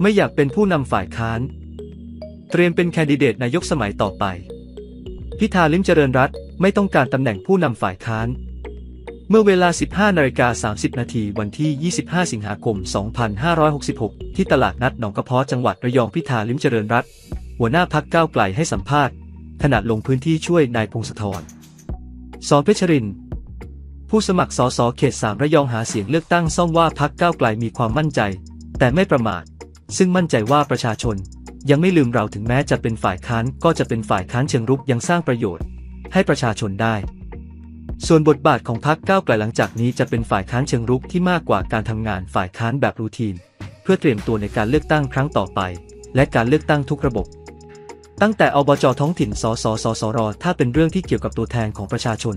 ไม่อยากเป็นผู้นำฝ่ายค้าน เตรียมเป็นแคนดิเดตนายกสมัยต่อไป พิธาลิมเจริญรัตไม่ต้องการตำแหน่งผู้นำฝ่ายค้าน เมื่อเวลา 15 นาฬิกา 30 นาทีวันที่ 25 สิงหาคม 2566 ที่ตลาดนัดหนองกระเพาะจังหวัดระยองพิธาลิมเจริญรัตหัวหน้าพักก้าวไกลให้สัมภาษณ์ขณะลงพื้นที่ช่วยนายพงศธรสอนเพชรริน ผู้สมัครสสเขต3ระยองหาเสียงเลือกตั้งซ่อมว่าพักก้าวไกลมีความมั่นใจ แต่ไม่ประมาท ซึ่งมั่นใจว่าประชาชน ยังไม่ลืมเราถึงแม้จะเป็นฝ่ายค้านก็จะเป็นฝ่ายค้านเชิงรุกยังสร้างประโยชน์ ให้ประชาชนได้ ส่วนบทบาทของพรรคก้าวไกลหลังจากนี้จะเป็นฝ่ายค้านเชิงรุกที่มากกว่าการทำงานฝ่ายค้านแบบรูทีน เพื่อเตรียมตัวในการเลือกตั้งครั้งต่อไป และการเลือกตั้งทุกระบบ ตั้งแต่อบจท้องถิ่นสสสสรถ้าเป็นเรื่องที่เกี่ยวกับตัวแทนของประชาชน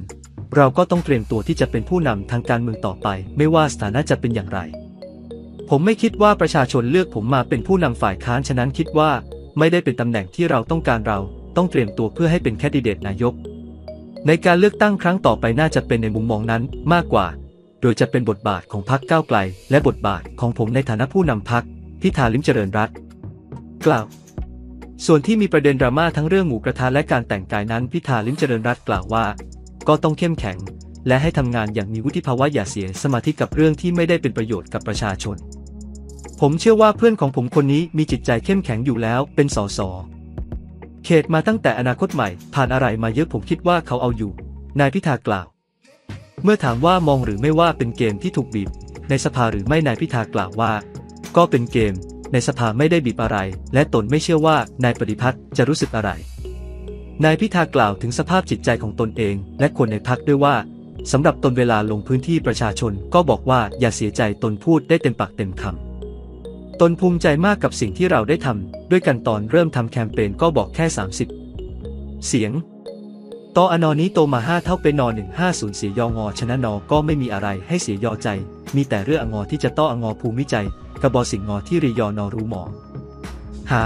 เราก็ต้องเตรียมตัวที่จะเป็นผู้นำทางการเมืองต่อไป ไม่ว่าสถานะจะเป็นอย่างไร ผมไม่คิดว่าประชาชนเลือกผมมาเป็นผู้นำฝ่ายค้านฉะนั้นคิดว่า ไม่ได้เป็นตำแหน่งที่เราต้องการเราต้องเตรียมตัวเพื่อให้เป็นแคนดิเดตนายก ในการเลือกตั้งครั้งต่อไปน่าจะเป็นในมุมมองนั้นมากกว่า โดยจะเป็นบทบาทของพรรคก้าวไกล และบทบาทของผมในฐานะผู้นำพรรคพิธาลิมเจริญรัตกล่าว ส่วนที่มีประเด็นดราม่าทั้งเรื่องหมูกระทะและการแต่งกายนั้นพิธาลิมเจริญรัตกล่าวว่า ก็ต้องเข้มแข็ง และให้ทำงานอย่างมีวุฒิภาวะอย่าเสียสมาธิกับเรื่องที่ไม่ได้เป็นประโยชน์กับประชาชน ผมเชื่อว่าเพื่อนของผมคนนี้มีจิตใจเข้มแข็งอยู่แล้ว เป็นสส เขตมาตั้งแต่อนาคตใหม่ ผ่านอะไรมาเยอะผมคิดว่าเขาเอาอยู่ นายพิธากล่าว เมื่อถามว่ามองหรือไม่ว่าเป็นเกมที่ถูกบีบ ในสภาหรือไม่นายพิธากล่าวว่า ก็เป็นเกม ในสภาไม่ได้บีบอะไร และตนไม่เชื่อว่านายปฏิพัฒน์จะรู้สึกอะไร นายพิธากล่าวถึงสภาพจิตใจของตนเอง และคนในพักด้วยว่าสำหรับตนเวลาลงพื้นที่ประชาชนก็บอกว่าอย่าเสียใจตนพูดได้เต็มปากเต็มคำ ตนภูมิใจมากกับสิ่งที่เราได้ทำด้วยกันตอนเริ่มทำแคมเปญก็บอกแค่ 30 เสียงตออนอนี้โตมา 5 เท่าเป็นนอ150 เสียยองอชนะนอก็ไม่มีอะไรให้เสียยอใจ มีแต่เรื่ององอที่จะต้อองอภูมิใจกระบอสิ่งงอที่รียอนอรู้หมอ หา